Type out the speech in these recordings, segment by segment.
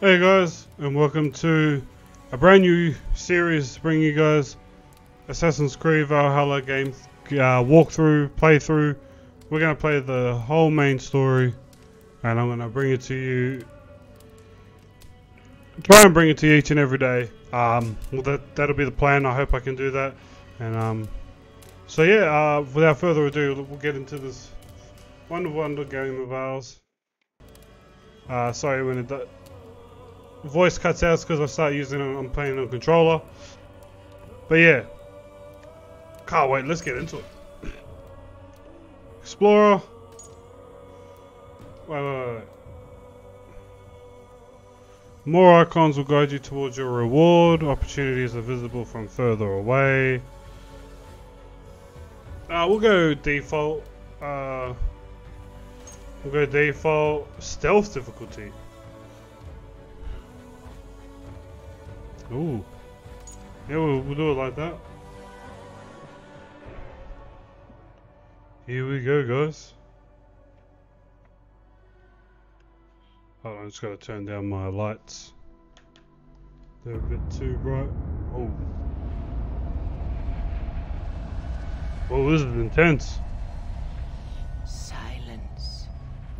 Hey guys, and welcome to a brand new series to bring you guys Assassin's Creed Valhalla game uh, walkthrough, playthrough. We're gonna play the whole main story, and I'm gonna bring it to you. Try and bring it to you each and every day. Um, well, that that'll be the plan. I hope I can do that. And um, so yeah, uh, without further ado, we'll get into this wonderful, wonder game of ours. Uh, sorry when it voice cuts out because I start using it. I'm playing on controller. But yeah, can't wait. Let's get into it. Explorer. Wait, wait, wait. More icons will guide you towards your reward. Opportunities are visible from further away. Uh, we'll go default. Uh, we'll go default stealth difficulty. Ooh. Yeah, we'll, we'll do it like that. Here we go, guys. On, I just gotta turn down my lights. They're a bit too bright. Oh. Oh, this is intense. Silence,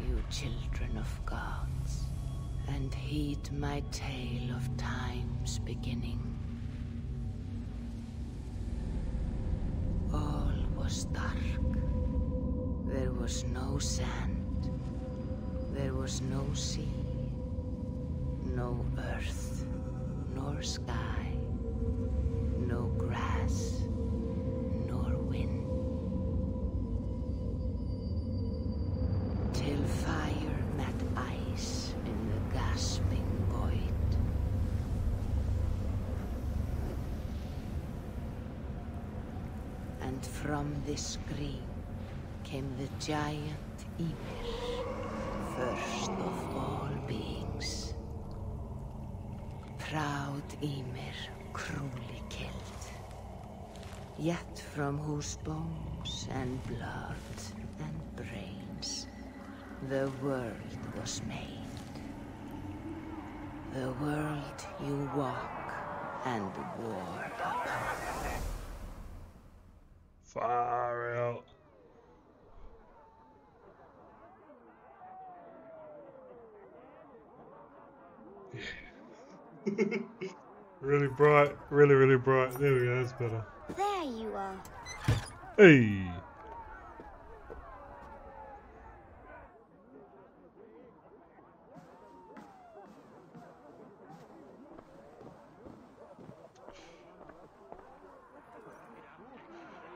you children of gods, and heed my tale of time's beginning. All was dark. There was no sand. There was no sea. No earth, nor sky. No grass, nor wind. till fire met ice in the gasping void. And from this scream came the giant Ymir, first of all beings. Proud Ymir, cruelly killed, yet from whose bones and blood and brains the world was made. The world you walk and war upon. Far out. really bright, really, really bright. There we go, that's better. There you are. Hey!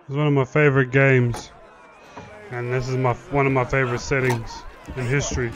It's one of my favorite games, and this is my one of my favorite settings in history.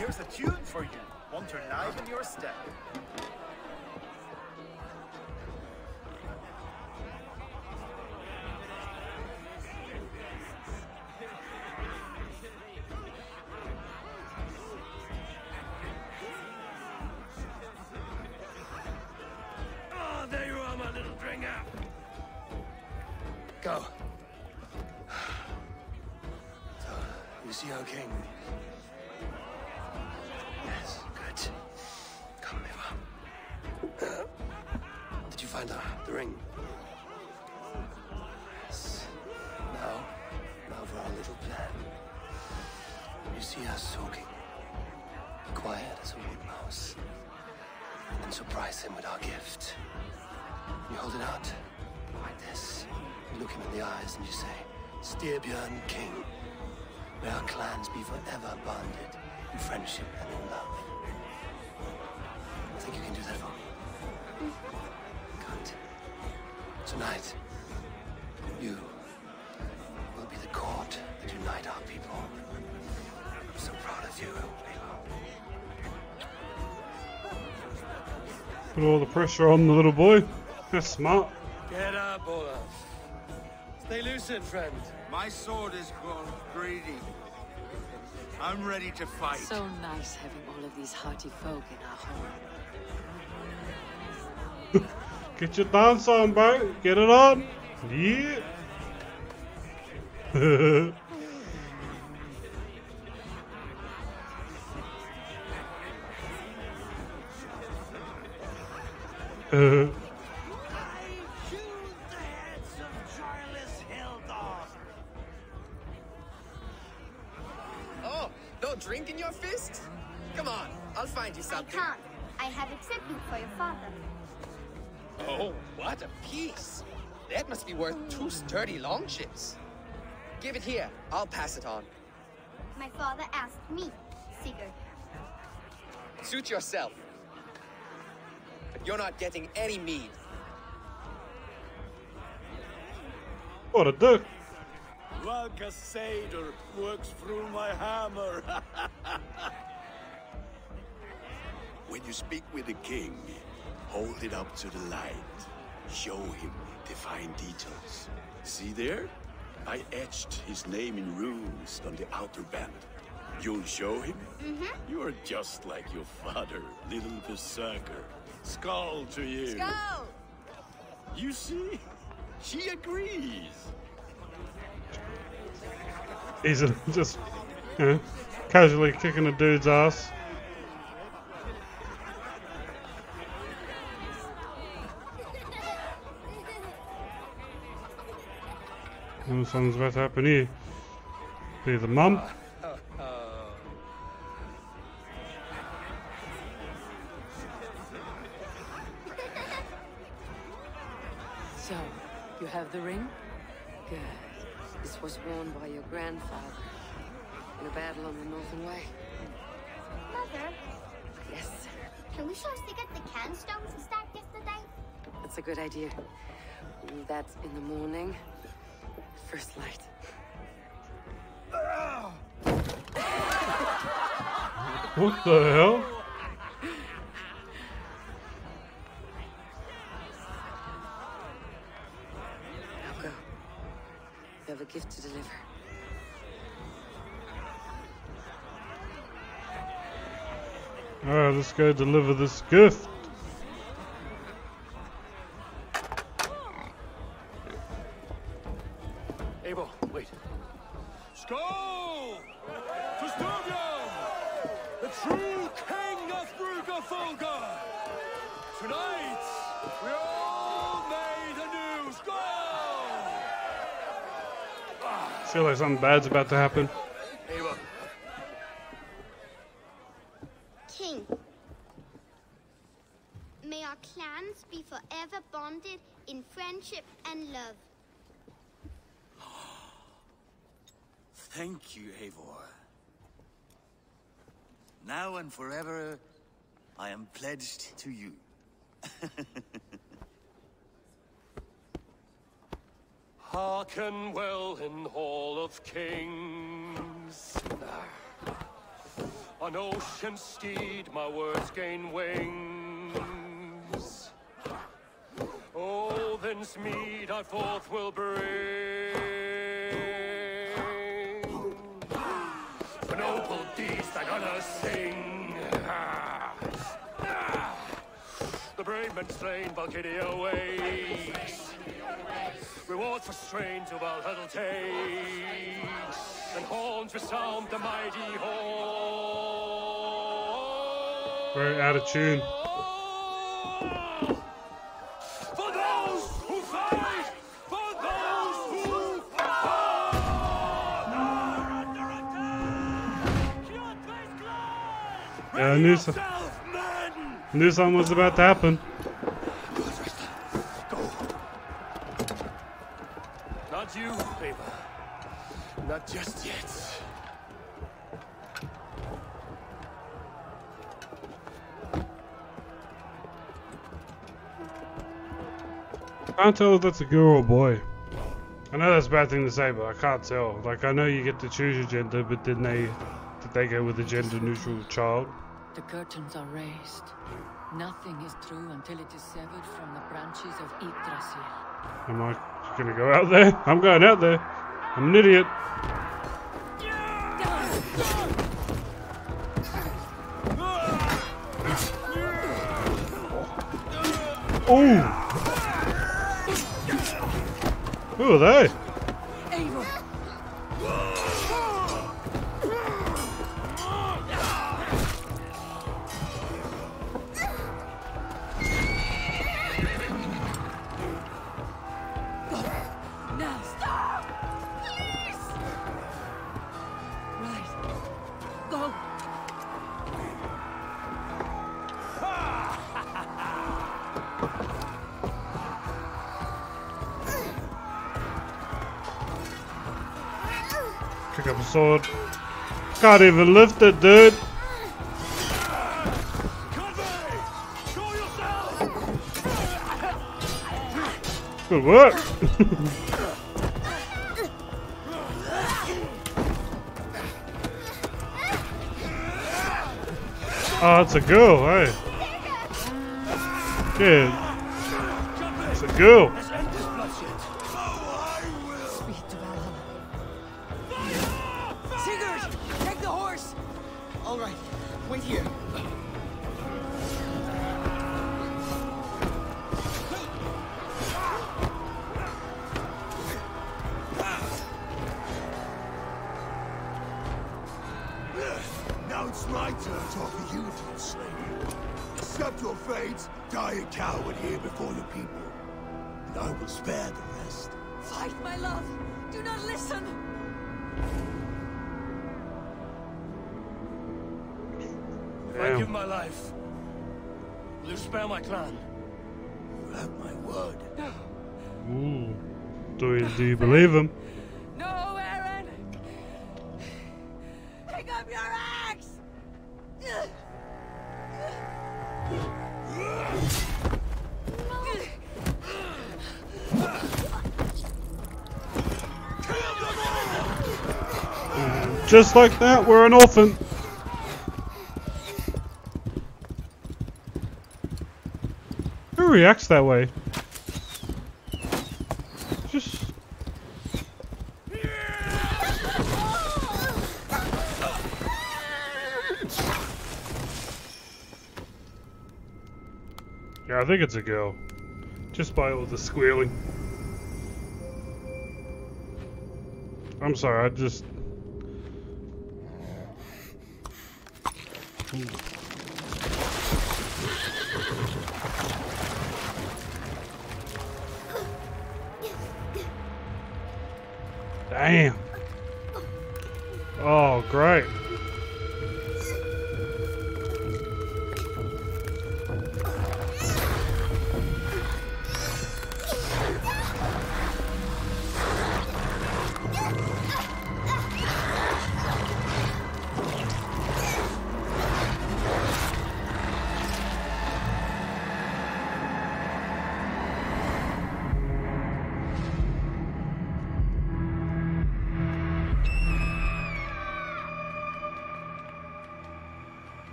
Put all the pressure on the little boy. That's smart. Get up, Olaf. Stay lucid, friend. My sword is grown greedy. I'm ready to fight. So nice having all of these hearty folk in our home. Get your dance on, bro. Get it on. Yeah. Uh, I choose the heads of joyless Hildar. Oh, no drink in your fist? Come on, I'll find you something. I can't. I have accepted for your father. Oh, what a piece. That must be worth two sturdy longships. Give it here. I'll pass it on. My father asked me, Sigurd. Suit yourself. But you're not getting any mead. what a dick. Like a satyr works through my hammer. When you speak with the king, hold it up to the light. Show him the fine details. See there? I etched his name in runes on the outer band. You'll show him? Mm-hmm. You are just like your father, little berserker. Skull to you. Go! You see? She agrees. He's just, you know, casually kicking a dude's ass. And something's about to happen here. Be the mum. Have the ring? Good. This was worn by your grandfather in a battle on the Northern Way. Mother, Yes, can we show us to get the can stones we stacked yesterday? that's a good idea. That's in the morning. First light. What the hell? Alright, let's go deliver this gift. Abel, wait. Skål! For Styrbjorn! The true king of Rygjafylke! Tonight, we all made anew. Skål! feel like something bad's about to happen. Abel, King. May our clans be forever bonded in friendship and love. Thank you, Eivor. Now and forever, I am pledged to you. Hearken well in Hall of Kings. On ocean steed, my words gain wings. Oh, Odin's mead I forth will bring. For noble deeds I gonna sing. The brave men slain, Valkyria waits. Reward for strain to Valhalla takes, and horns resound the mighty horn. Very out of tune. For those who fight, for those who fight. Yeah, I knew, so- knew something was about to happen. Not you, Ava. Not just yet. Can't tell if that's a girl or a boy. I know that's a bad thing to say, but I can't tell. Like, I know you get to choose your gender, but didn't they, did they go with a gender neutral child? The curtains are raised. Nothing is true until it is severed from the branches of Yggdrasil. Am I gonna go out there? I'm going out there. I'm an idiot. Ooh! Who are they? Can't even lift it, dude. Good work. oh, it's a girl, hey. Yeah. It's a girl. My turn to offer you to enslave. Accept your fate, die a coward here before your people, and I will spare the rest. Fight, my love! Do not listen! If I give my life, will you spare my clan? You have my word. Ooh. Do you, do you believe him? Just like that, we're an orphan. Who reacts that way? Just. Yeah, I think it's a girl. Just by all the squealing. I'm sorry, I just.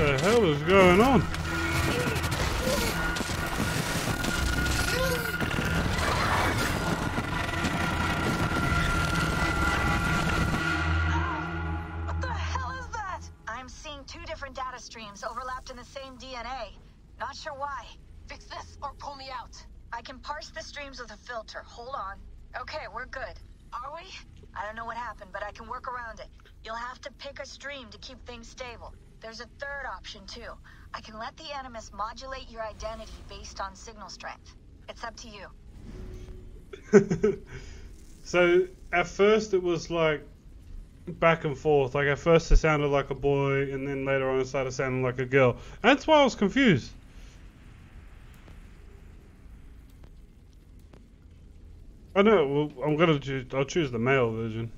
The hell is going on? Modulate your identity based on signal strength. It's up to you. so at first it was like back and forth. Like at first it sounded like a boy, and then later on it started sounding like a girl. That's why I was confused. I know. Well, I'm gonna choose. I'll choose the male version.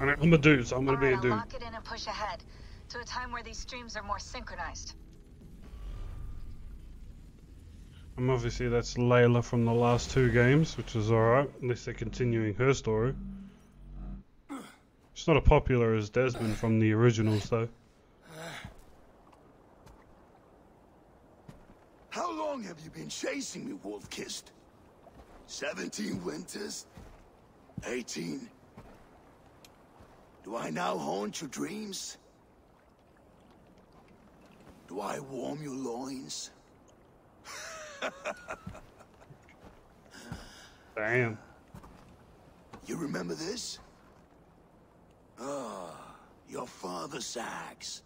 And I'm a dude, so I'm gonna be a I'll dude. lock it in and push ahead to a time where these streams are more synchronized. And obviously that's Layla from the last two games, which is alright. At least they're continuing her story. She's not as popular as Desmond from the originals, though. How long have you been chasing me, Wolf-Kissed? Seventeen winters? Eighteen? Do I now haunt your dreams? Do I warm your loins? Damn. You remember this? Ah, your father's axe.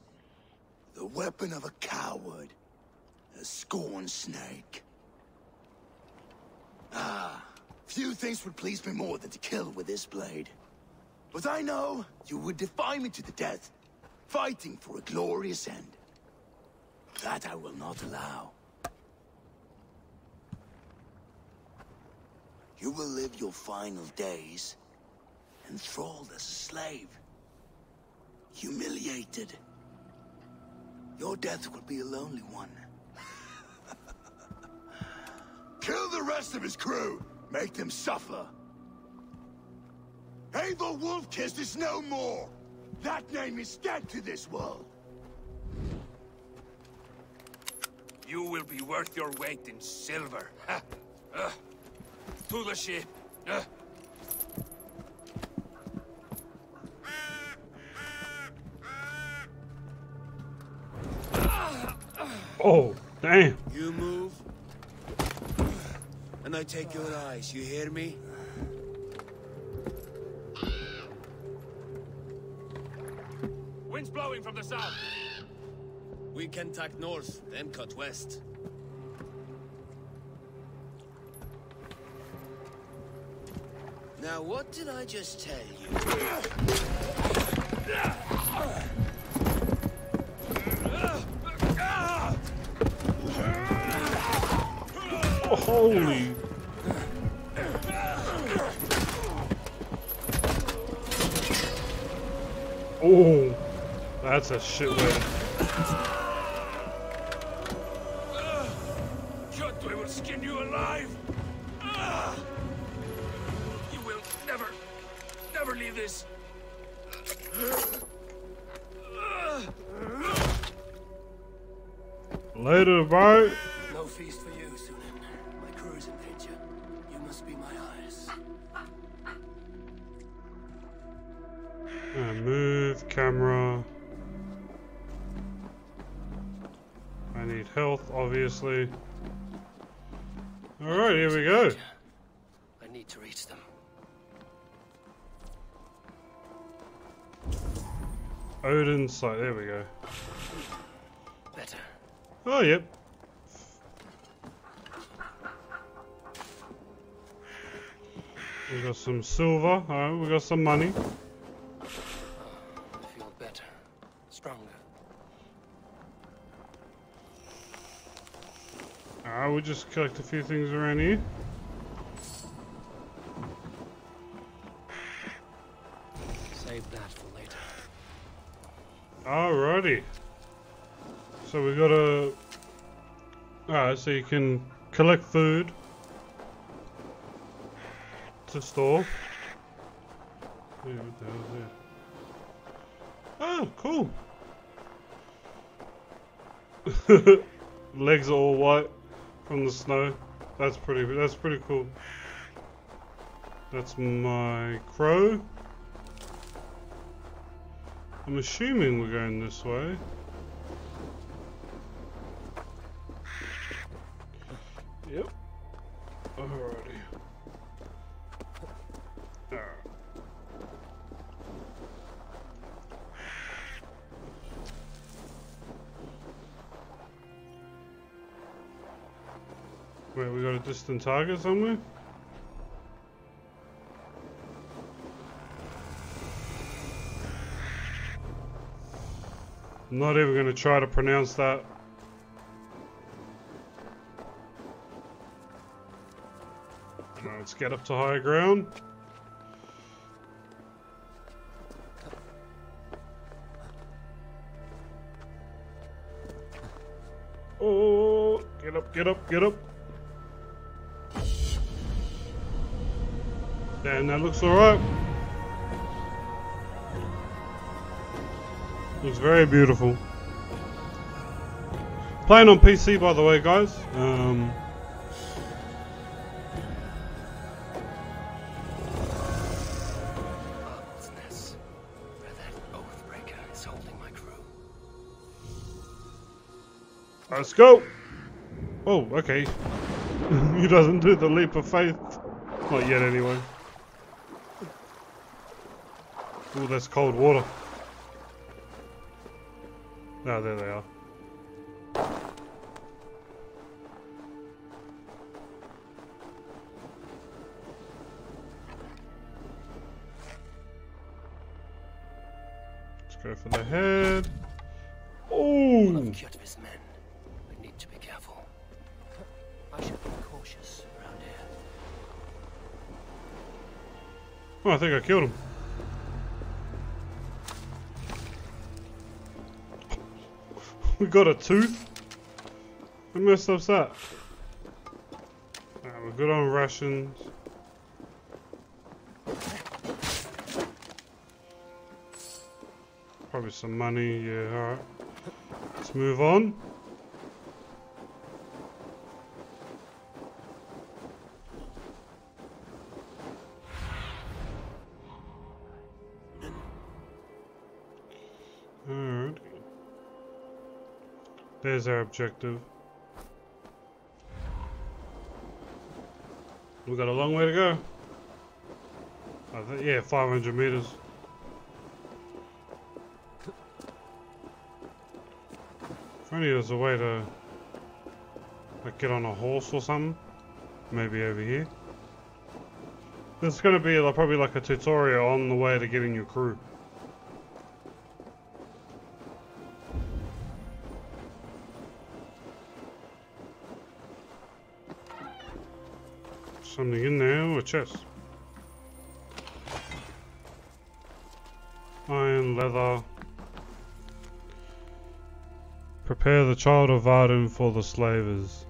The weapon of a coward. A scorn snake. Ah, few things would please me more than to kill with this blade. But I know you would defy me to the death, fighting for a glorious end. That I will not allow. You will live your final days enthralled as a slave. Humiliated. Your death will be a lonely one. Kill the rest of his crew! Make them suffer! Eivor Wolf-Kissed is no more! That name is dead to this world! You will be worth your weight in silver. Ha. Uh, to the ship. Uh. Oh, damn. You move, and I take your eyes. You hear me? Wind's blowing from the south. We can tack north, then cut west. Now, what did I just tell you? Holy. Oh, that's a shit way. Uh, move, camera. I need health, obviously. Alright, here we go. I need to reach them. Odin's Sight, there we go. Better. Oh, yep. We got some silver, alright, we got some money. I feel better. Stronger. Alright, we'll just collect a few things around here. Save that for later. Alrighty. So we got a. Alright, so you can collect food Yeah, what the hell is that? Oh, cool. Legs are all white from the snow. That's pretty. That's pretty cool. That's my crow. I'm assuming we're going this way. Target somewhere? I'm not even going to try to pronounce that. Now let's get up to higher ground. Oh, get up, get up, get up. And that looks alright. Looks very beautiful. Playing on PC, by the way, guys. Um, What's this? Where that Oathbreaker is holding my crew. let's go. Oh, okay. he doesn't do the leap of faith. Not yet, anyway. Ooh, that's cold water. Ah, there they are. Let's go for the head. Oh! I've need to be careful. I should be cautious around here. Oh, I think I killed him. We got a tooth? How messed up's that? Alright, we're good on rations. Probably some money, yeah, alright. Let's move on. There's our objective. We got a long way to go. I think, yeah, 500 meters. Funny there's a way to like, get on a horse or something. Maybe over here. There's gonna be like, probably like a tutorial on the way to getting your crew. Chest. Iron, leather. Prepare the child of Varin for the slavers.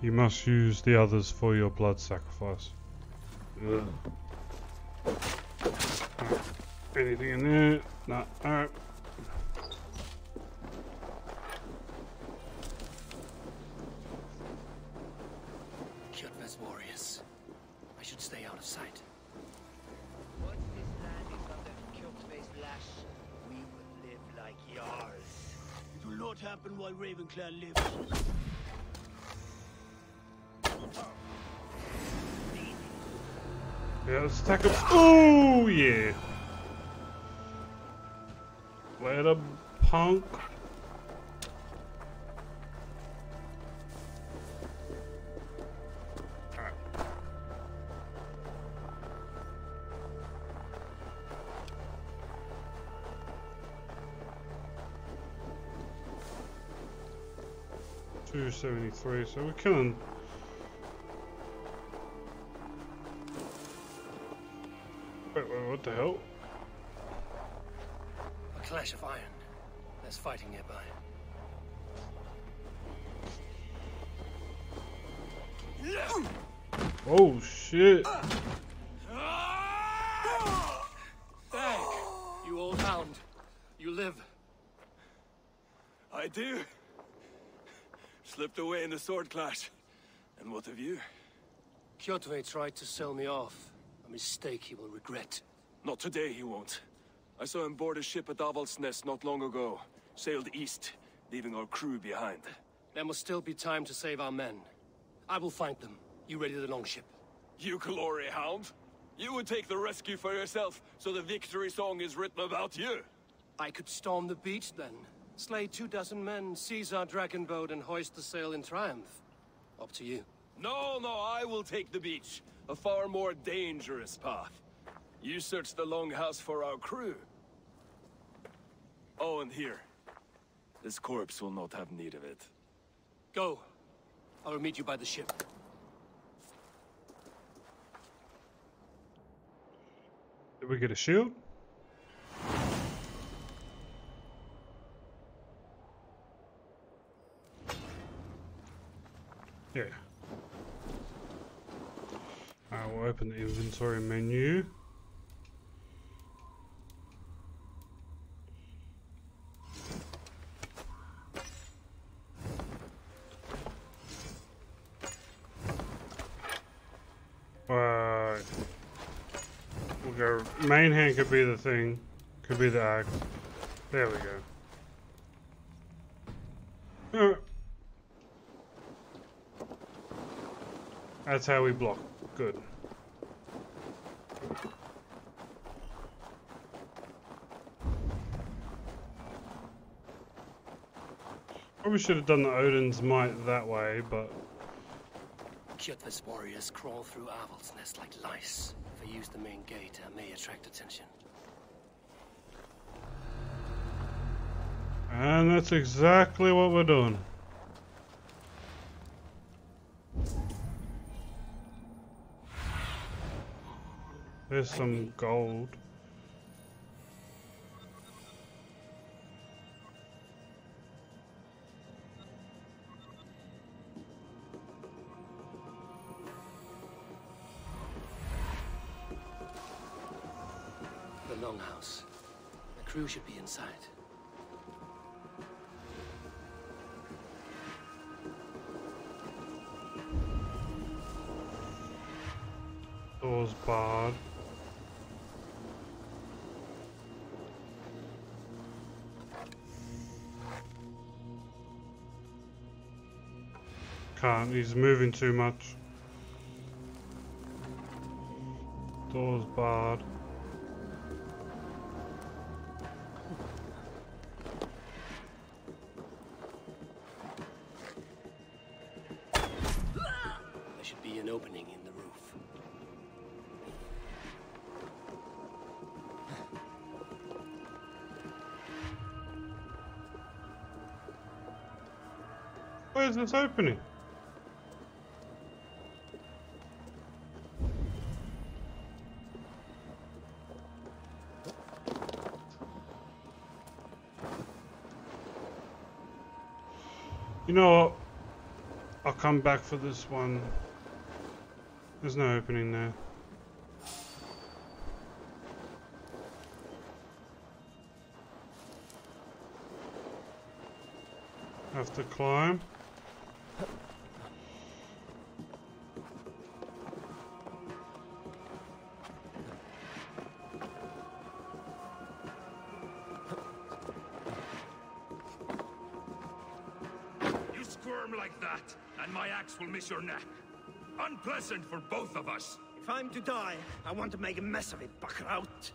You must use the others for your blood sacrifice. Ugh. Anything in there? No. Alright. Of sight. Once this land is under Kjotve's lash, we will live like Jarls. It will not happen while Ravenclan lives. Yeah, let's attack him. Oh, yeah. Let him punk. Two seventy three, so we're killing Slipped away in the sword clash. And what of you? Kjotve tried to sell me off. A mistake he will regret. Not today, he won't. I saw him board a ship at Avaldsnes not long ago. Sailed east, leaving our crew behind. There must still be time to save our men. I will find them. You ready the longship? You glory hound? You would take the rescue for yourself, so the victory song is written about you. I could storm the beach then. Slay two dozen men, seize our dragon boat, and hoist the sail in triumph. Up to you. No, no, I will take the beach. A far more dangerous path. You search the longhouse for our crew. Oh, and here. This corpse will not have need of it. Go. I will meet you by the ship. Did we get a shield? Yeah. I will open the inventory menu. Right. We'll go. Main hand could be the thing. Could be the axe. There we go. Alright. That's how we block. Good. Probably should have done the Odin's Might that way, but Kjotve's warriors crawl through Avaldsnes like lice. If I use the main gate, I may attract attention. And that's exactly what we're doing. There's some gold. The longhouse. The crew should be inside. Can't, he's moving too much. Doors barred. There should be an opening in the roof. Where's this opening? Come back for this one. There's no opening there. Have to climb. Unpleasant for both of us. If I'm to die, I want to make a mess of it, Buckraut.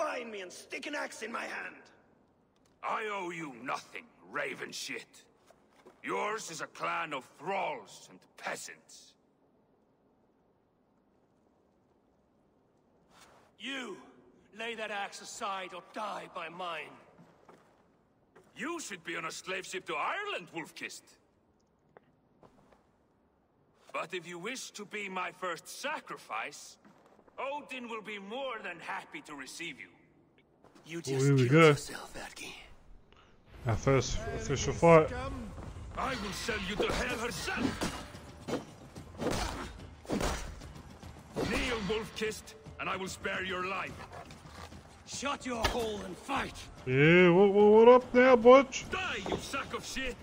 Unbind me and stick an axe in my hand! I owe you nothing, raven shit. Yours is a clan of thralls and peasants. You! Lay that axe aside or die by mine. You should be on a slave ship to Ireland, Wolf-Kissed. But if you wish to be my first sacrifice, Odin will be more than happy to receive you. You Well, here we go. yourself, Adki. Our first official fight. I will sell you to hell herself! Kneel, Wolf-Kissed, and I will spare your life. Shut your hole and fight! Yeah, what, what, what up now, butch? Die, you sack of shit!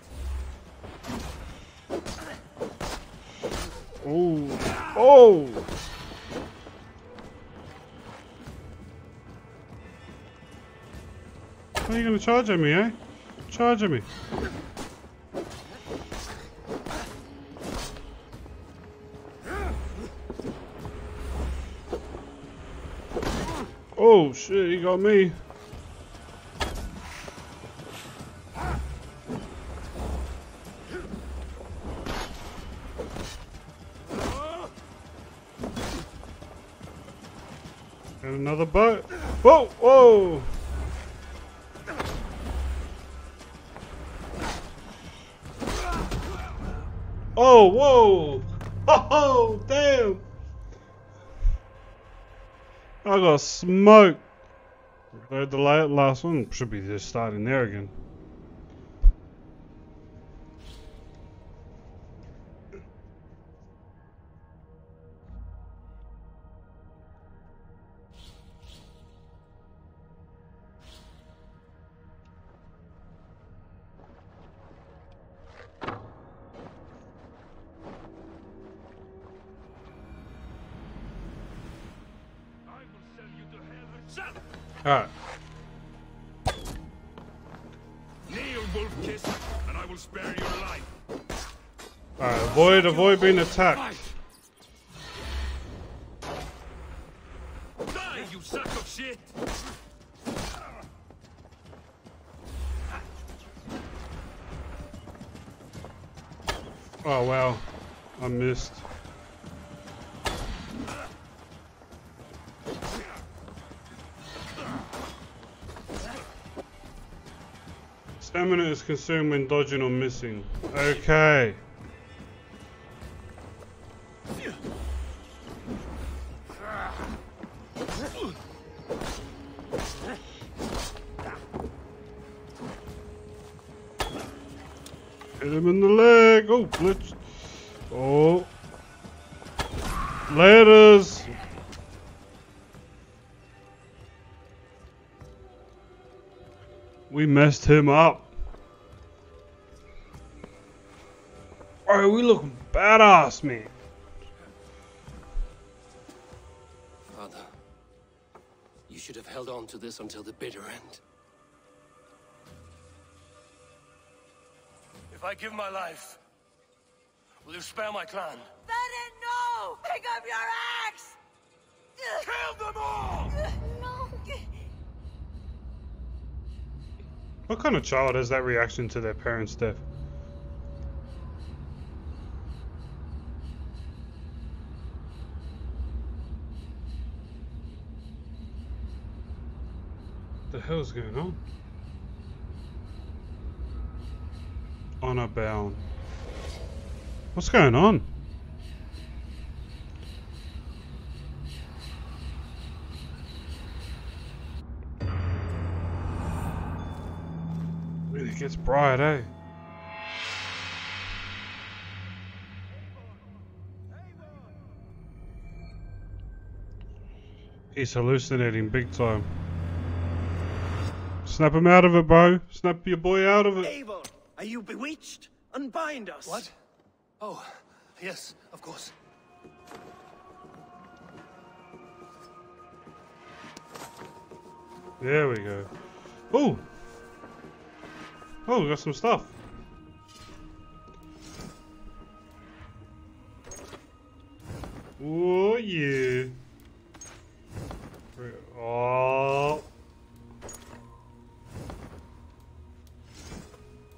Oh, oh! How are you gonna charge at me, eh? Charge at me. Oh shit, he got me. Another boat. Whoa, whoa! Oh, whoa! Oh, damn! I got smoked. The the last one should be just starting there again. Avoid attacked. Die, you sack of shit! Oh wow, I missed. Stamina is consumed when dodging or missing. Okay. Hit him in the leg. Oh, blitz. Oh. Ladders. We messed him up. Alright, we look badass, man. Father, you should have held on to this until the bitter end. If I give my life, will you spare my clan? Bennett, no! Pick up your axe! Kill them all! No! What kind of child has that reaction to their parents' death? The hell's going on? Honor bound. What's going on? Really gets bright, eh? He's hallucinating big time. Snap him out of it, bro. Snap your boy out of it. Eivor, are you bewitched? Unbind us. What? Oh, yes, of course. There we go. Oh! Oh, we got some stuff. Oh, yeah. Oh.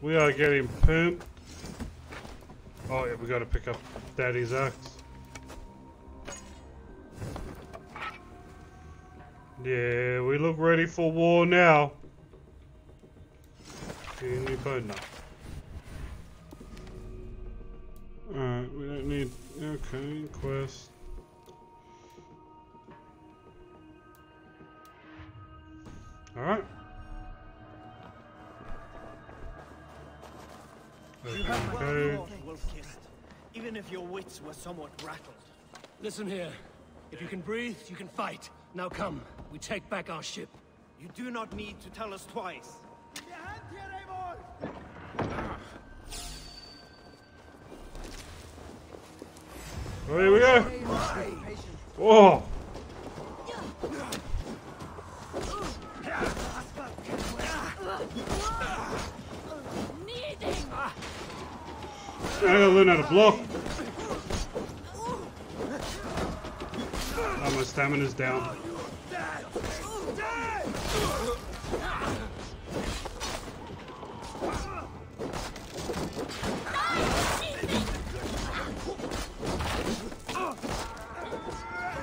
We are getting pooped. Oh, yeah, we gotta pick up Daddy's axe. Yeah, we look ready for war now. Any bone Alright, we don't need. Okay, quest. Alright. You have what Okay. you want, Wolf-Kissed. Even if your wits were somewhat rattled. Listen here. If you can breathe, you can fight. Now come, we take back our ship. You do not need to tell us twice. Oh, here we go. Whoa. I gotta learn how to block. Oh, my stamina's down.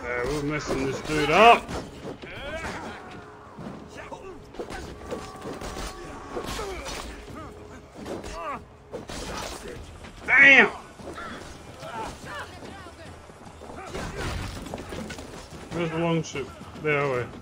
Yeah, we're messing this dude up. The long way.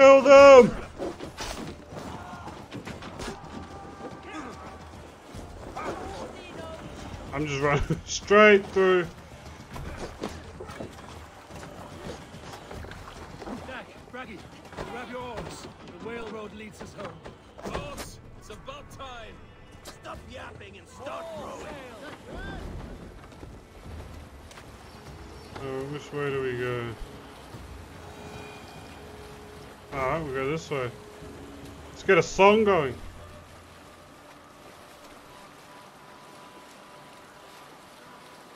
Kill them! I'm just running straight through. Get a song going.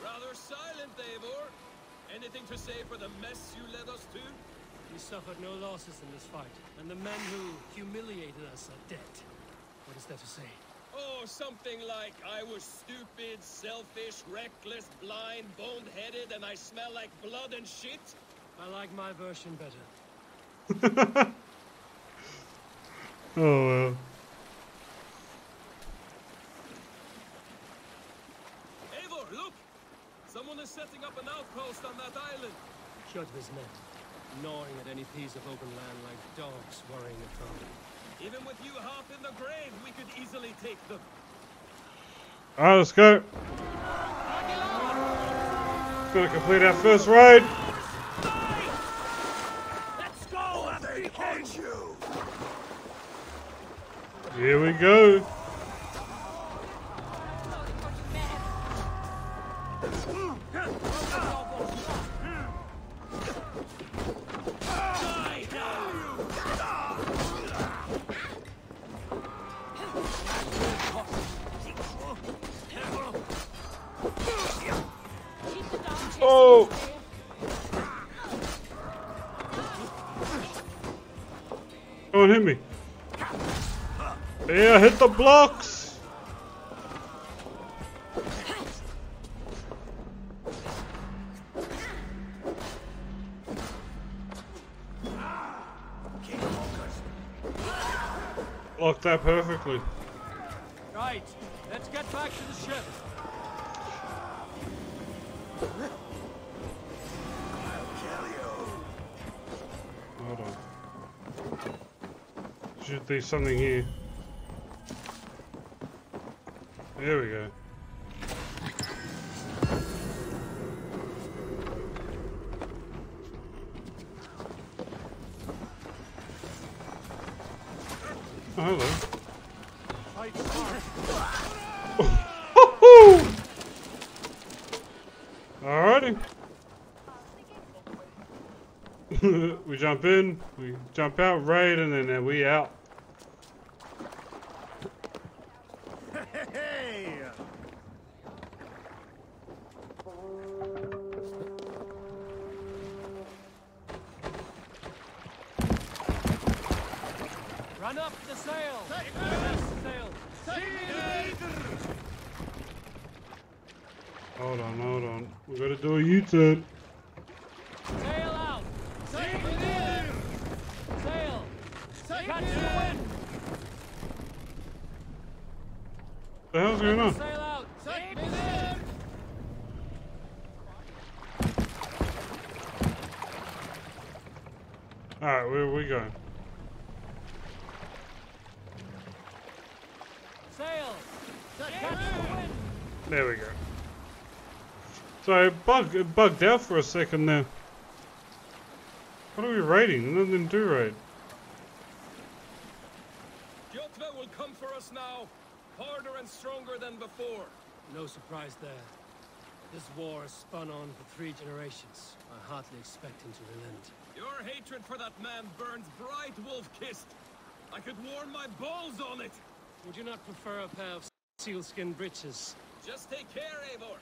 Rather silent, Eivor. Anything to say for the mess you led us to? We suffered no losses in this fight, and the men who humiliated us are dead. What is there to say? Oh, something like I was stupid, selfish, reckless, blind, bone-headed, and I smell like blood and shit. I like my version better. oh well. Eivor, look! Someone is setting up an outpost on that island. Kjotve's men, gnawing at any piece of open land like dogs worrying a throne. Even with you half in the grave, we could easily take them. Alright, let's go. Gonna complete our first raid. Let's go, they hate you! Here we go. Oh! Don't hit me. Yeah, hit the blocks. Locked that perfectly. Right, let's get back to the ship. Hold on. Should be something here. There we go. Oh, hello. Alrighty. we jump in, we jump out, raid, and then we out. Hey! Run up the sail! Yes, sail! Hold on, hold on. We gotta do a U-turn. Sail out! Sail in! Sail! Catch the wind! The hell's going on? Sail out! Sail in! Alright, where are we going? Sail! Catch the wind! There we go. So, bug, it bugged out for a second there. What are we raiding? Nothing to raid. Kjotve will come for us now, harder and stronger than before. No surprise there. This war has spun on for three generations. I hardly expect him to relent. Your hatred for that man burns bright, wolf-kissed. I could warm my balls on it. Would you not prefer a pair of sealskin breeches? Just take care, Eivor.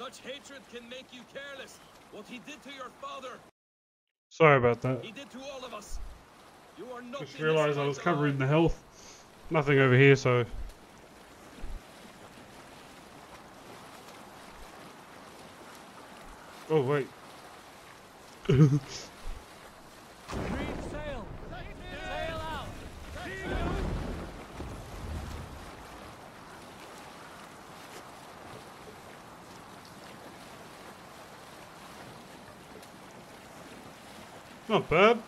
Such hatred can make you careless. What he did to your father, Sorry about that. he did to all of us. You are not Just realised I was covering the health. Nothing over here, so. Oh, wait. Green sail! Sail out! Not bad.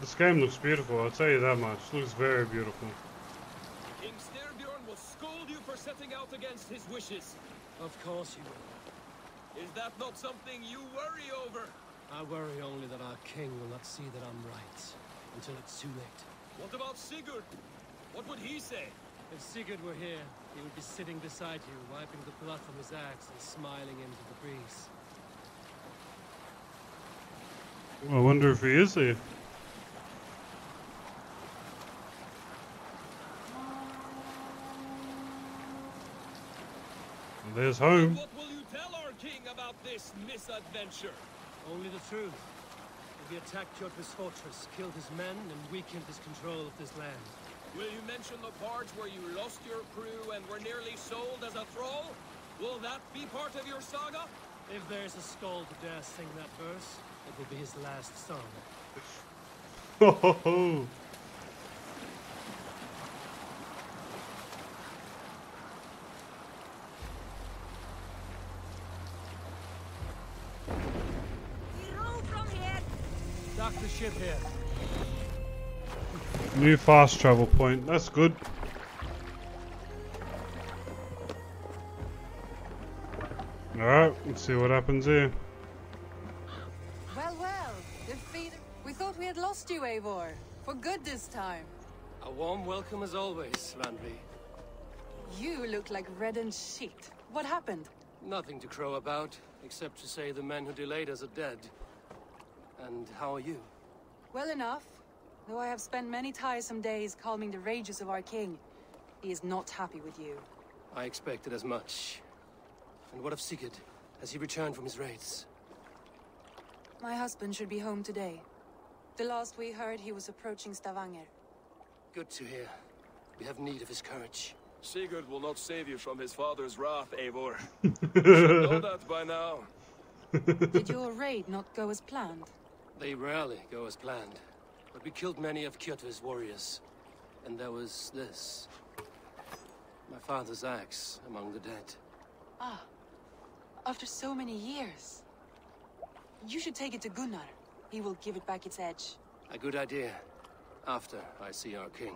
This game looks beautiful, I'll tell you that much. looks very beautiful. King Styrbjorn will scold you for setting out against his wishes. Of course you will. Is that not something you worry over? I worry only that our king will not see that I'm right until it's too late. What about Sigurd? What would he say? If Sigurd were here, he would be sitting beside you, wiping the blood from his axe and smiling into the breeze. I wonder if he is here. There's home. What will you tell our king about this misadventure? Only the truth. We attacked Kjotve's fortress, killed his men, and weakened his control of this land. Will you mention the parts where you lost your crew and were nearly sold as a thrall? Will that be part of your saga? If there's a skull to dare sing that verse, it will be his last song. Ho ho ho! Dock the ship here. New fast travel point. That's good. Alright, let's see what happens here. For good this time. A warm welcome as always, Randvi. You look like reddened shit. What happened? Nothing to crow about, except to say the men who delayed us are dead. And how are you? Well enough. Though I have spent many tiresome days calming the rages of our king. He is not happy with you. I expected as much. And what of Sigurd? Has he returned from his raids? My husband should be home today. The last we heard, he was approaching Stavanger. Good to hear. We have need of his courage. Sigurd will not save you from his father's wrath, Eivor. you should know that by now. Did your raid not go as planned? They rarely go as planned. But we killed many of Kjotve's warriors. And there was this. My father's axe among the dead. Ah. After so many years. You should take it to Gunnar. He will give it back its edge. A good idea. After I see our king.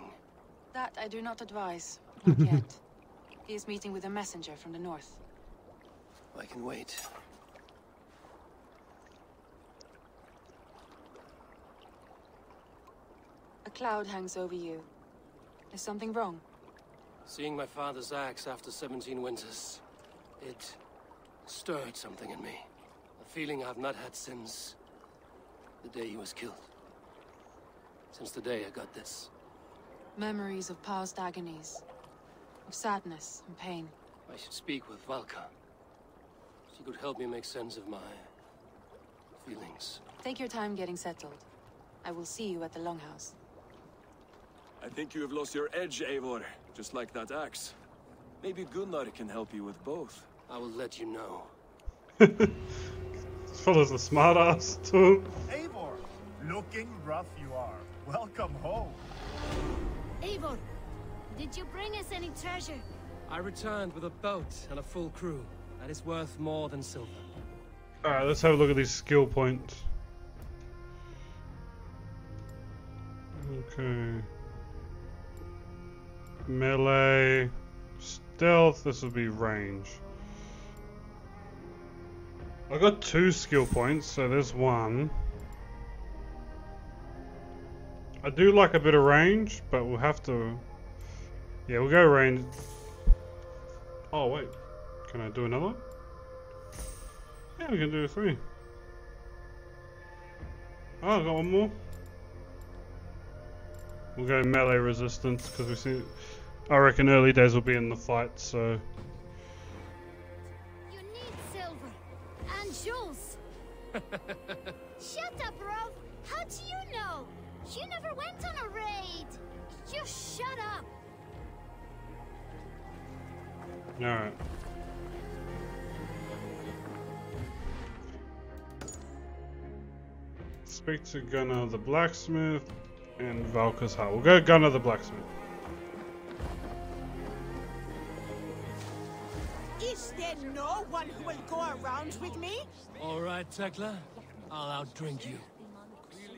That I do not advise. Not yet. He is meeting with a messenger from the north. I can wait. A cloud hangs over you. Is something wrong? Seeing my father's axe after 17 winters, it stirred something in me. A feeling I've not had since the day he was killed. Since the day I got this. Memories of past agonies. Of sadness and pain. I should speak with Valka. She could help me make sense of my feelings. Take your time getting settled. I will see you at the Longhouse. I think you have lost your edge, Eivor. Just like that axe. Maybe Gunnar can help you with both. I will let you know. This fella's a smartass too. Eivor, looking rough you are. Welcome home. Eivor, did you bring us any treasure? I returned with a boat and a full crew. That is worth more than silver. Alright, let's have a look at these skill points. Okay. Melee. Stealth, this would be range. I got two skill points, so there's one. I do like a bit of range, but we'll have to... Yeah, we'll go range. Oh, wait. Can I do another? Yeah, we can do three. Oh, I got one more. We'll go melee resistance because we see. I reckon early days will be in the fight, so. Shut up, Rolf. How do you know? You never went on a raid. Just shut up. Alright. Speak to Gunnar the blacksmith and Valka's hut. We'll go Gunnar the blacksmith. Is no one who will go around with me? All right, Tekla. I'll outdrink you.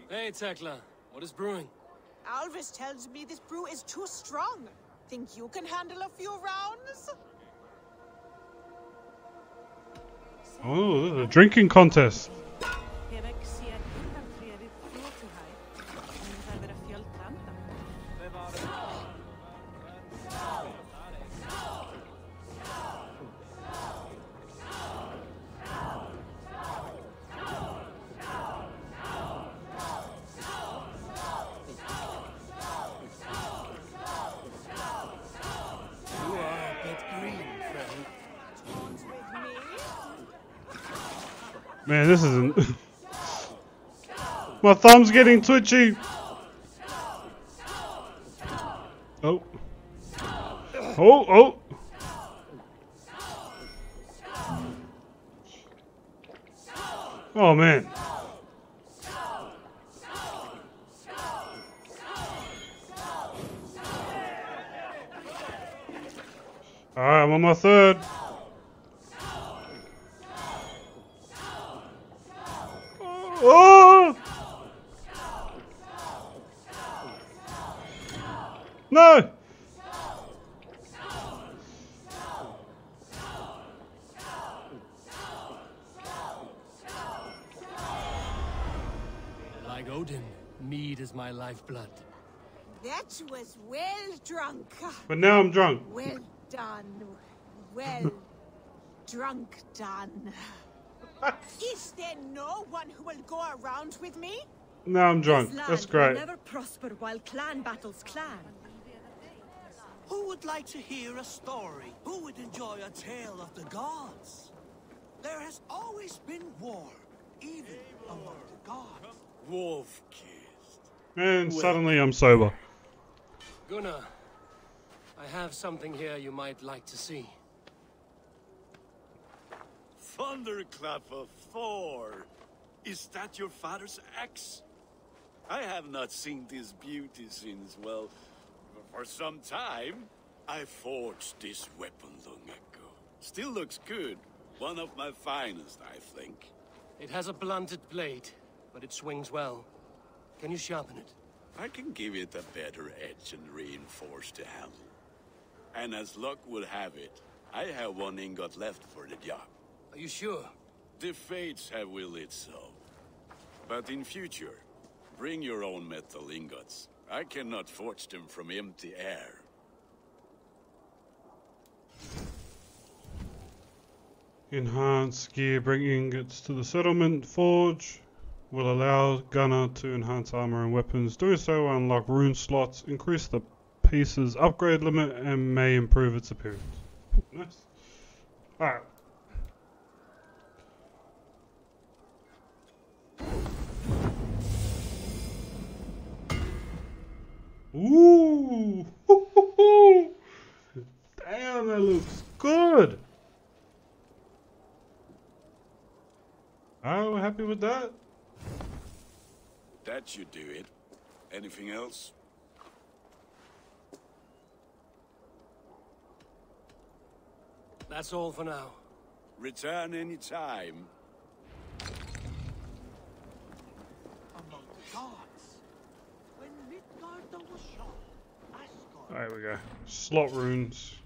Hey, Tekla. What is brewing? Alvis tells me this brew is too strong. Think you can handle a few rounds? Oh, this is a drinking contest. My thumb's getting twitchy. Oh. Oh, oh. Oh, man. Alright, I'm on my third. Oh! No! Like Odin, mead is my lifeblood. That was well drunk. But now I'm drunk. Well done. Well drunk done. Is there no one who will go around with me? Now I'm drunk. That's great. never prosper while clan battles clan. Who would like to hear a story? Who would enjoy a tale of the gods? There has always been war, even among the gods. Wolf kissed. And suddenly I'm sober. Gunnar, I have something here you might like to see. Thunderclap of Thor! Is that your father's axe? I have not seen this beauty since, well, for some time. I forged this weapon long ago. Still looks good. One of my finest, I think. It has a blunted blade, but it swings well. Can you sharpen it? I can give it a better edge and reinforce the handle. And as luck would have it, I have one ingot left for the job. Are you sure? The fates have willed it so. But in future, bring your own metal ingots. I cannot forge them from empty air. Enhance gear, bring ingots to the settlement. Forge will allow Gunnar to enhance armor and weapons. Doing so will unlock rune slots, increase the piece's upgrade limit, and may improve its appearance. Nice. Alright. Ooh! Damn, that looks good! We're happy with that. That should do it. Anything else? That's all for now. Return any time. Among the gods. When Midgard was shot, Asgard There we go. Slot runes.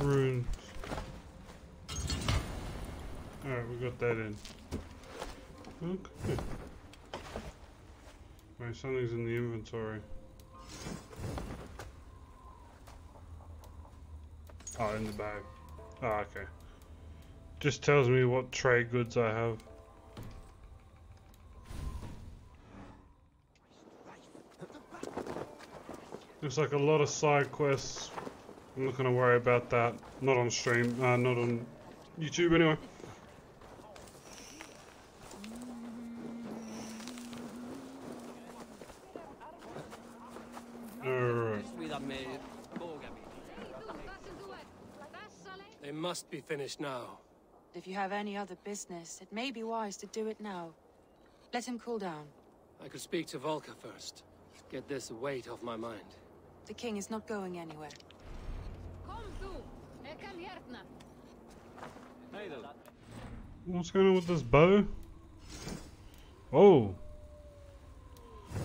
Runes. Alright, we got that in. Okay. Right, something's in the inventory. Oh, in the bag. Oh, okay. Just tells me what trade goods I have. Looks like a lot of side quests. I'm not gonna worry about that. Not on stream. Uh, not on YouTube anyway. Alright. They must be finished now. If you have any other business, it may be wise to do it now. Let him cool down. I could speak to Valka first. Get this weight off my mind. The king is not going anywhere. What's going on with this bow? Oh.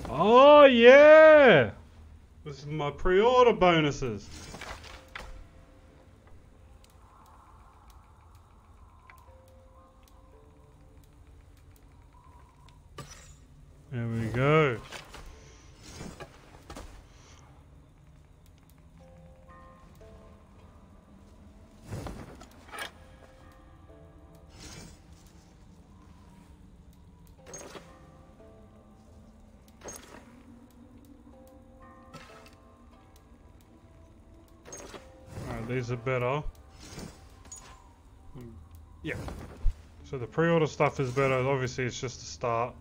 Oh, yeah! This is my pre-order bonuses. There we go. These are better. Hmm. Yeah. So the pre-order stuff is better. Obviously, it's just a start.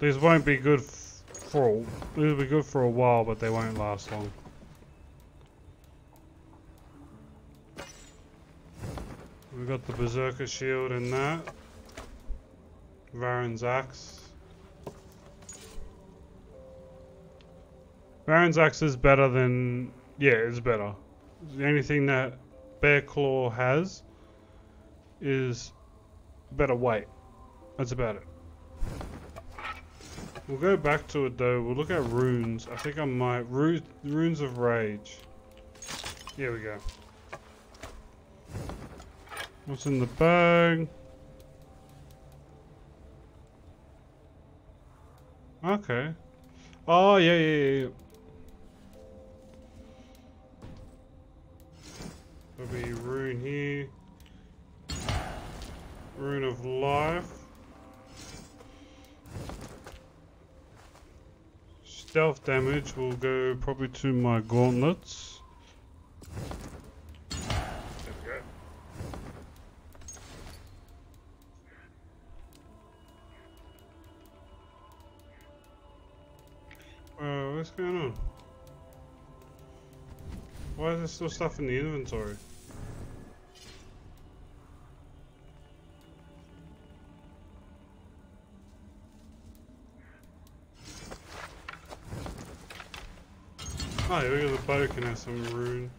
These won't be good for. a- These will be good for a while, but they won't last long. We got the Berserker shield in that. Varin's axe. Varin's axe is better than. Yeah, it's better. The only thing that Bear Claw has is better weight. That's about it. We'll go back to it though. We'll look at runes. I think I might. Ru runes of Rage. Here we go. What's in the bag? Okay. Oh, yeah, yeah, yeah. There'll be rune here. Rune of Life. Stealth damage will go probably to my gauntlets. Uh, what's going on? Why is there still stuff in the inventory? Oh, yeah, look at the can have some rune.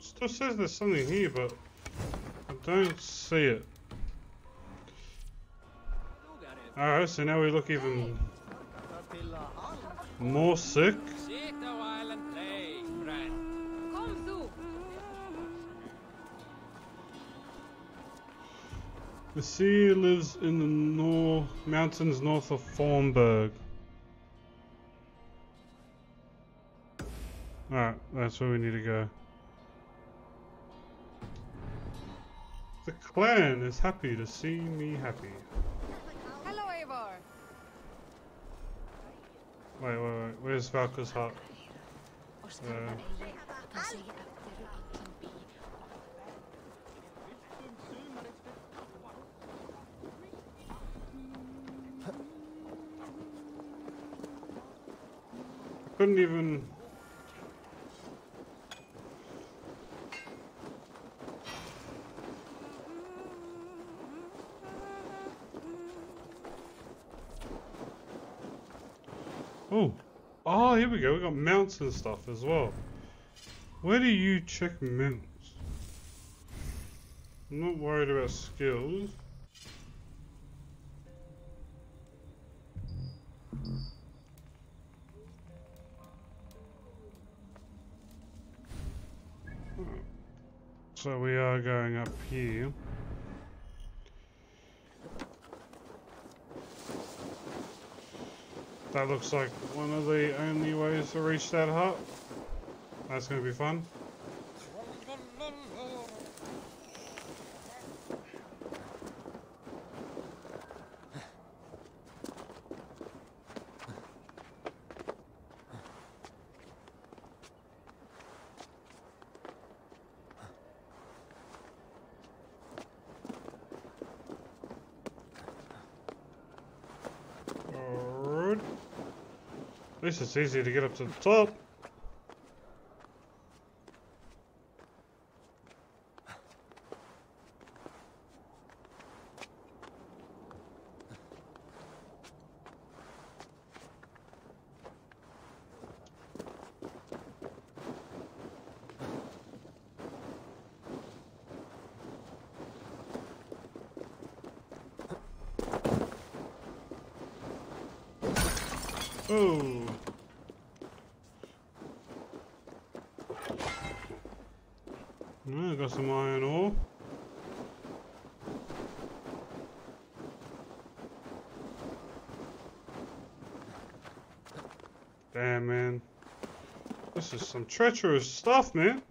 Still says there's something here, but I don't see it. Alright, so now we look even Come through. The sea lives in the nor mountains north of Fornburg. Alright, that's where we need to go. The clan is happy to see me happy. Wait, wait, wait. Where's Valka's hut? Uh, I couldn't even. Oh, oh, Oh, here we go. We got mounts and stuff as well. Where do you check mounts? I'm not worried about skills. So we are going up here. That looks like one of the only ways to reach that hut. That's going to be fun. Alright. At least it's easy to get up to the top. Oh. I got some iron ore. Damn, man. This is some treacherous stuff, man.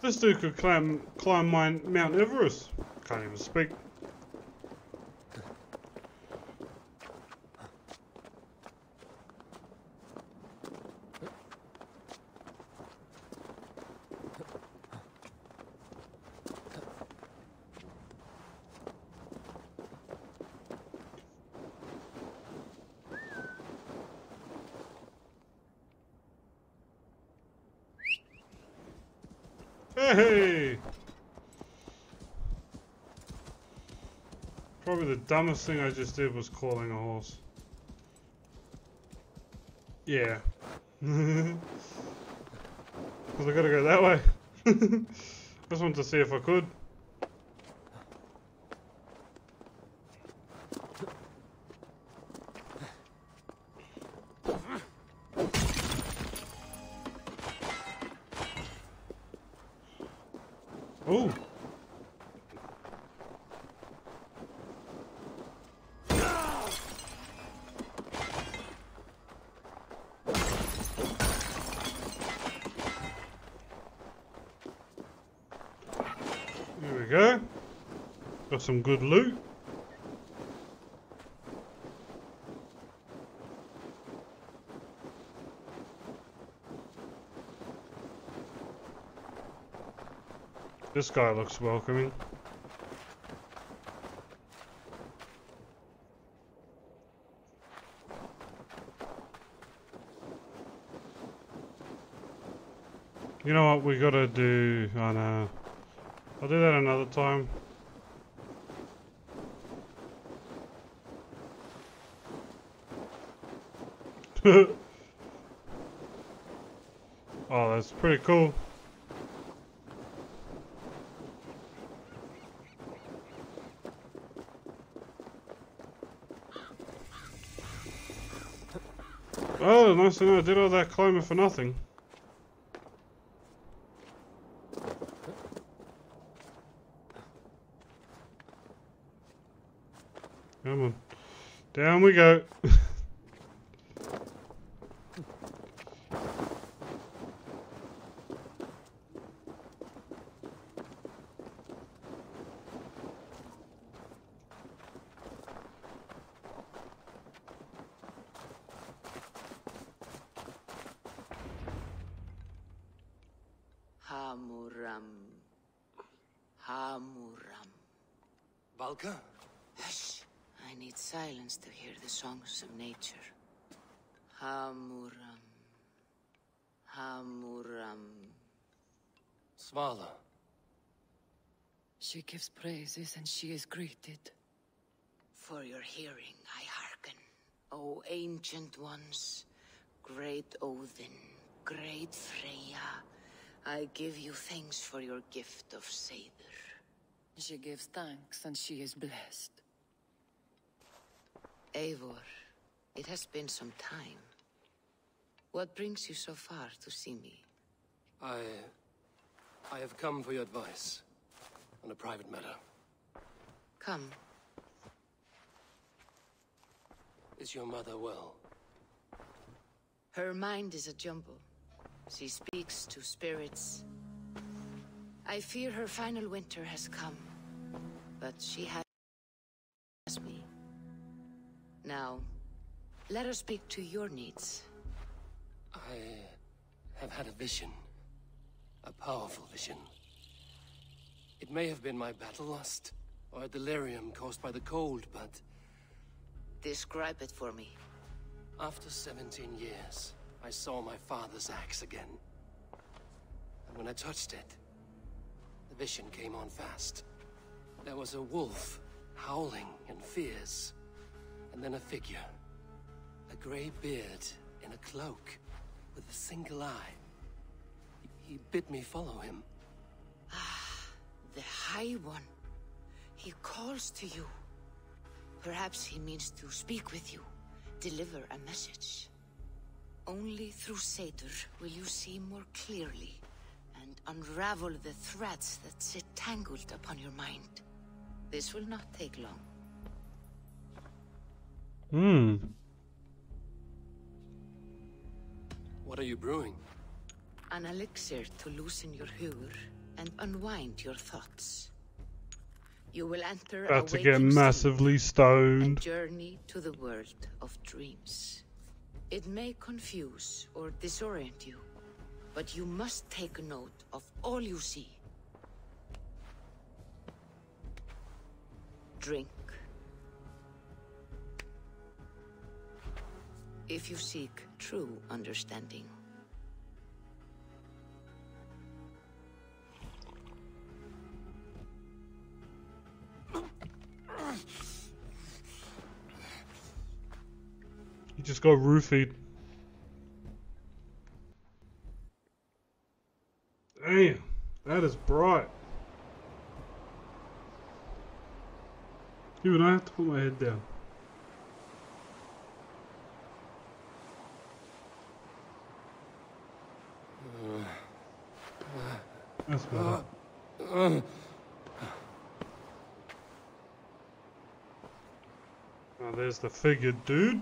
This dude could climb, climb Mount Everest. Can't even speak. Hey! Probably the dumbest thing I just did was calling a horse. Yeah. Because I gotta go that way. I just wanted to see if I could. There we go. Got some good loot. This guy looks welcoming. You know what we gotta do? Oh no. I'll do that another time. oh, that's pretty cool. Oh, nice to know I did all that climbing for nothing. Come on. Down we go. Hamuram. Hamuram. Valka? Hush. I need silence to hear the songs of nature. Hamuram. Hamuram. Svala. She gives praises and she is greeted. For your hearing I hearken, O ancient ones, great Odin, great Freya. I give you thanks for your gift of Seiður. She gives thanks and she is blessed. Eivor, it has been some time. What brings you so far to see me? I... I have come for your advice. On a private matter. Come. Is your mother well? Her mind is a jumble. She speaks to spirits. I fear her final winter has come. But she has me. Now, let her speak to your needs. I have had a vision. A powerful vision. It may have been my battle lust, or a delirium caused by the cold, but... Describe it for me. After 17 years, I saw my father's axe again. And when I touched it, the vision came on fast. There was a wolf, howling and fierce. And then a figure. A grey beard in a cloak, with a single eye. He, bid me follow him. Ah, the High One. He calls to you. Perhaps he means to speak with you, deliver a message. Only through Seidr will you see more clearly and unravel the threads that sit tangled upon your mind. This will not take long. Hmm. What are you brewing? An elixir to loosen your hugur and unwind your thoughts. You will enter About a to get waking state massively and stoned. journey to the world of dreams. It may confuse or disorient you, but you must take note of all you see. Drink. If you seek true understanding. You just got roofied. Damn, that is bright. Even I have to put my head down. That's better. Oh, there's the figure, dude.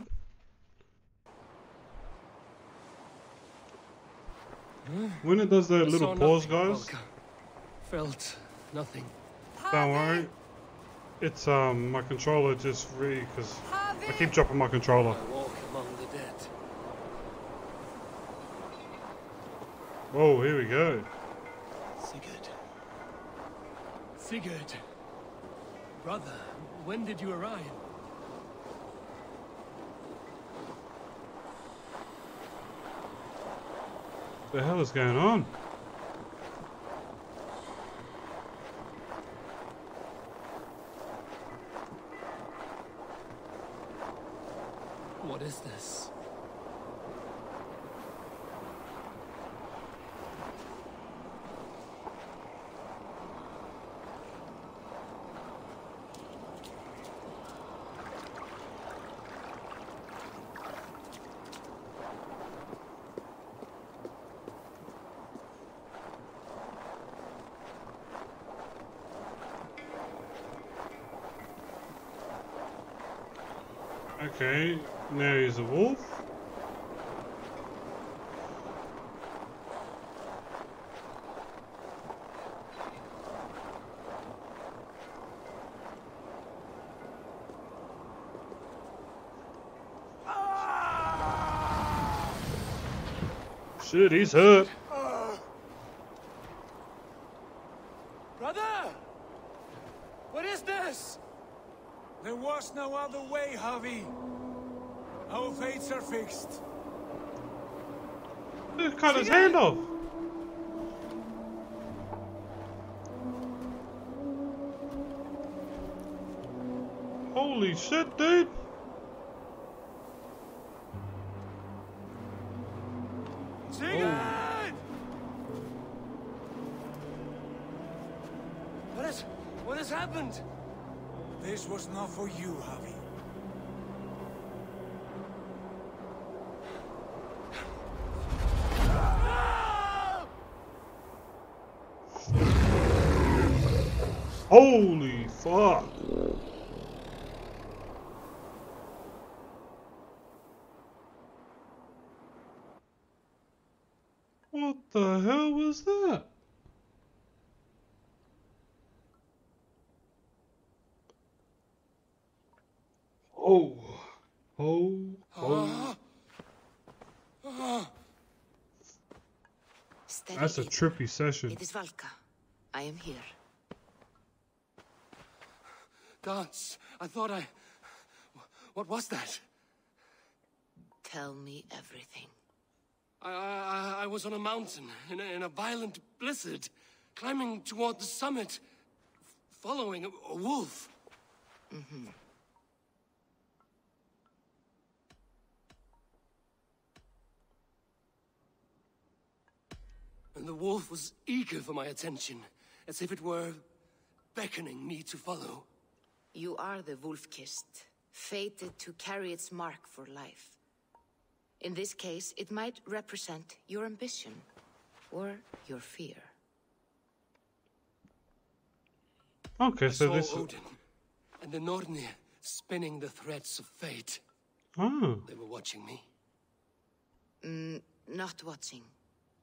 When it does that I little pause, nothing, guys, Valka. Felt nothing. don't worry. It's um my controller just really because I keep dropping my controller. I walk among the dead. Whoa, here we go. Sigurd. Sigurd. Brother, when did you arrive? What The hell is going on? What is this? Okay, now he's a wolf. Shit, he's hurt. Brother! What is this? There was no other way, Javi. Our fates are fixed. He cut his hand off. Holy shit, dude. Sigurd! What has... what has happened? This was not for you, Javi. Holy fuck. What the hell was that? Oh. Oh. Oh. Steady That's a trippy session. It is Valka. I am here. Dance. I thought I. What was that? Tell me everything. I, I, I was on a mountain in a, in a violent blizzard, climbing toward the summit, following a, a wolf. Mm-hmm. And the wolf was eager for my attention, as if it were beckoning me to follow. You are the wolf-kissed, fated to carry its mark for life. In this case, it might represent your ambition or your fear. Okay, I so saw this. Odin and the Nornir spinning the threads of fate. Oh. They were watching me. Mm, not watching.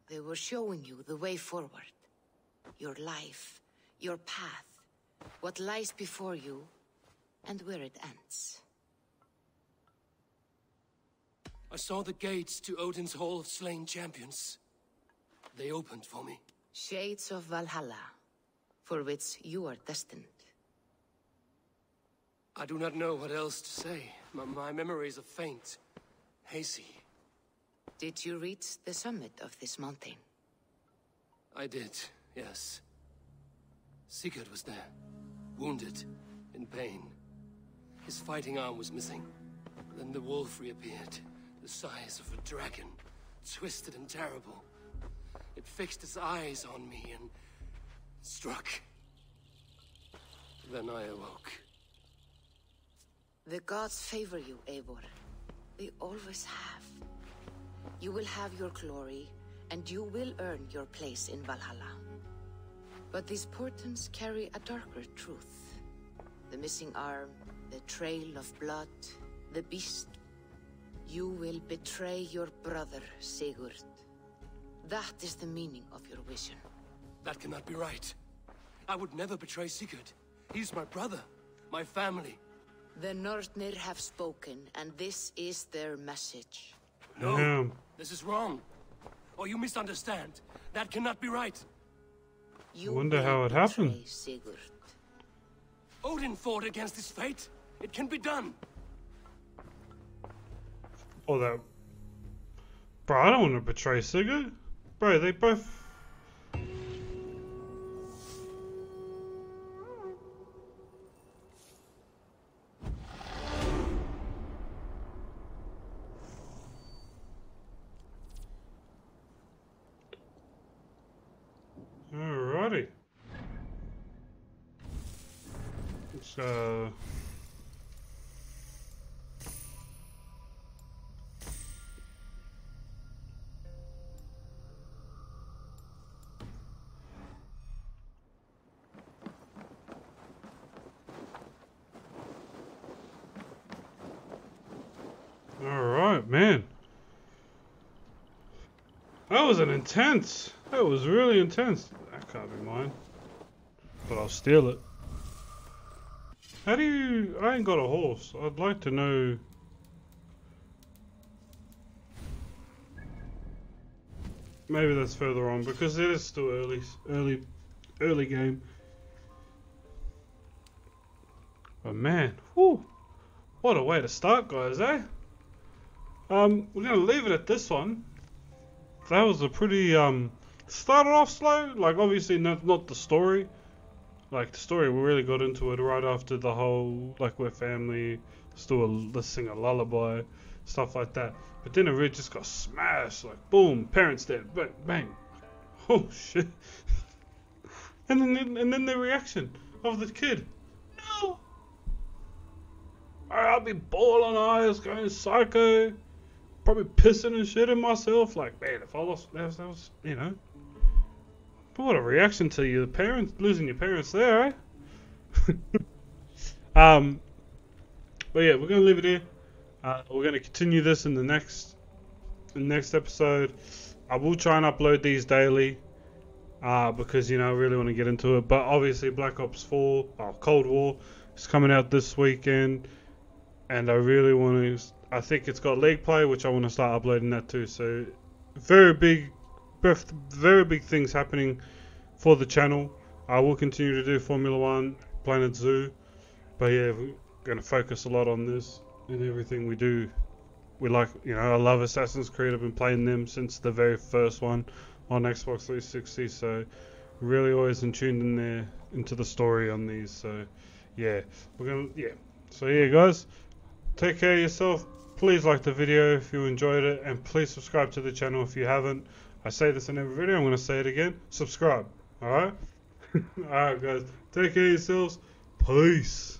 They were showing you the way forward. Your life, your path, what lies before you, and where it ends. I saw the gates to Odin's Hall of Slain Champions. They opened for me. Shades of Valhalla, for which you are destined. I do not know what else to say. My, my memories are faint, hazy. Did you reach the summit of this mountain? I did, yes. Sigurd was there, wounded, in pain. His fighting arm was missing. Then the wolf reappeared, the size of a dragon, twisted and terrible. It fixed its eyes on me and struck. Then I awoke. The gods favor you, Eivor. They always have. You will have your glory, and you will earn your place in Valhalla. But these portents carry a darker truth. The missing arm, the trail of blood, the beast. You will betray your brother, Sigurd. That is the meaning of your vision. That cannot be right. I would never betray Sigurd. He's my brother, my family. The Nornir have spoken, and this is their message. No, Damn. this is wrong. Or you misunderstand. That cannot be right. You wonder how it happened. betray Sigurd. Odin fought against his fate. It can be done. Oh, that. Bro, I don't want to betray Sigurd. Bro, they both. Man. That was an intense. That was really intense. That can't be mine. But I'll steal it. How do you... I ain't got a horse. I'd like to know... Maybe that's further on because it is still early, early, early game. But man, whew, what a way to start, guys, eh? Um, we're gonna leave it at this one. That was a pretty um started off slow. Like obviously not not the story. Like the story, we really got into it right after the whole like we're family. Do a let's sing a lullaby, stuff like that. But then it really just got smashed. Like boom, parents dead, bang, bang. Oh shit. And then and then the reaction of the kid. No. I'll be bawling eyes, going psycho probably pissing and shitting myself. Like, man, if I lost, that was, that was you know. But what a reaction to your parents losing your parents there, eh? um, but yeah, we're gonna leave it here. Uh, we're gonna continue this in the next, the next episode. I will try and upload these daily, uh, because you know I really want to get into it. But obviously, Black Ops 4, oh, Cold War, is coming out this weekend, and I really want to I think it's got leg play, which I want to start uploading that too. So very big, very big things happening for the channel. I will continue to do Formula One, Planet Zoo, but yeah, we're gonna focus a lot on this and everything we do. We like, you know, I love Assassin's Creed. I've been playing them since the very first one on Xbox 360. So really always in tuned in there into the story on these. So yeah, we're gonna yeah. So yeah, guys, take care of yourself please like the video if you enjoyed it and please subscribe to the channel if you haven't. I say this in every video i'm going to say it again. Subscribe all right? All right guys. Take care of yourselves. Peace